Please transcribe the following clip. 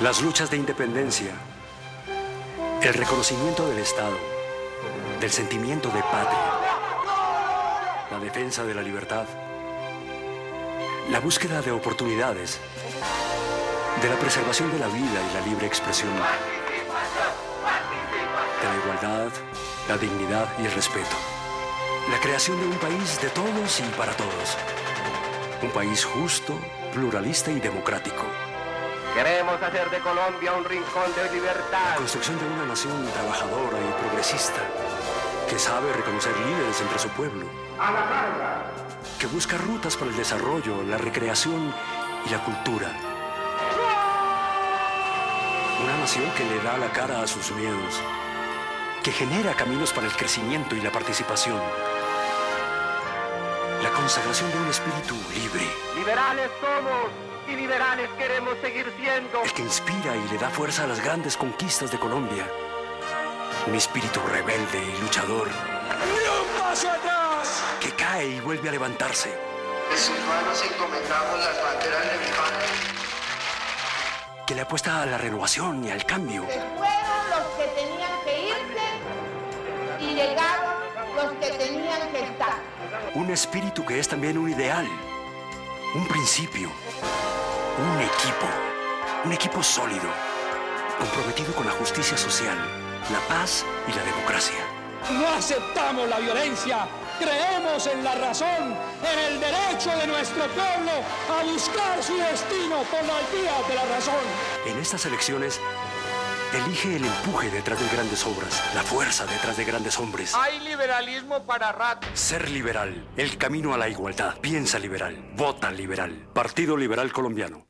Las luchas de independencia, el reconocimiento del Estado, del sentimiento de patria, la defensa de la libertad, la búsqueda de oportunidades, de la preservación de la vida y la libre expresión, de la igualdad, la dignidad y el respeto, la creación de un país de todos y para todos, un país justo, pluralista y democrático. Queremos hacer de Colombia un rincón de libertad. La construcción de una nación trabajadora y progresista que sabe reconocer líderes entre su pueblo. A la carga. Que busca rutas para el desarrollo, la recreación y la cultura. Una nación que le da la cara a sus miedos. Que genera caminos para el crecimiento y la participación. La consagración de un espíritu libre. Liberales somos y liberales queremos seguir siendo. El que inspira y le da fuerza a las grandes conquistas de Colombia. Un espíritu rebelde y luchador. ¡Ni un paso atrás! Que cae y vuelve a levantarse. En sus manos encomendamos las banderas de mi padre. Que le apuesta a la renovación y al cambio. Se fueron los que tenían que irse y llegaron los que tenían que estar. Un espíritu que es también un ideal, un principio, un equipo, un equipo sólido, comprometido con la justicia social, la paz y la democracia. No aceptamos la violencia, creemos en la razón, en el derecho de nuestro pueblo a buscar su destino por las vías de la razón. En estas elecciones, elige el empuje detrás de grandes obras, la fuerza detrás de grandes hombres. Hay liberalismo para rato. Ser liberal, el camino a la igualdad. Piensa liberal, vota liberal. Partido Liberal Colombiano.